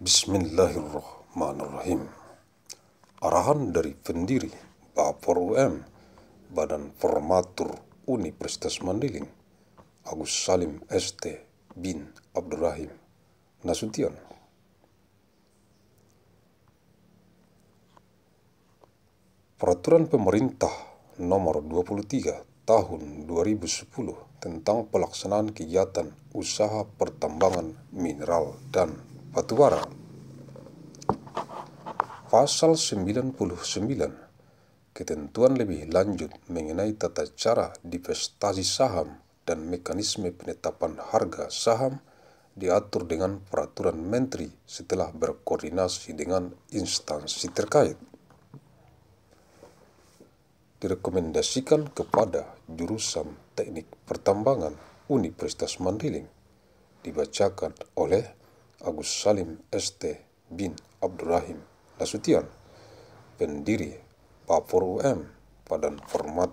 Bismillahirrahmanirrahim. Arahan dari pendiri Bapor UM, Badan Formatur Universitas Mandailing, Agus Salim ST bin Abdurrahim Nasution. Peraturan Pemerintah Nomor 23 Tahun 2010 tentang pelaksanaan kegiatan usaha pertambangan mineral dan batubara. Pasal 99 Ketentuan lebih lanjut mengenai tata cara divestasi saham dan mekanisme penetapan harga saham diatur dengan peraturan menteri setelah berkoordinasi dengan instansi terkait direkomendasikan kepada jurusan teknik pertambangan Universitas Mandailing dibacakan oleh Agus Salim ST bin Abdurrahim Nasution, pendiri Papor UM, Badan Format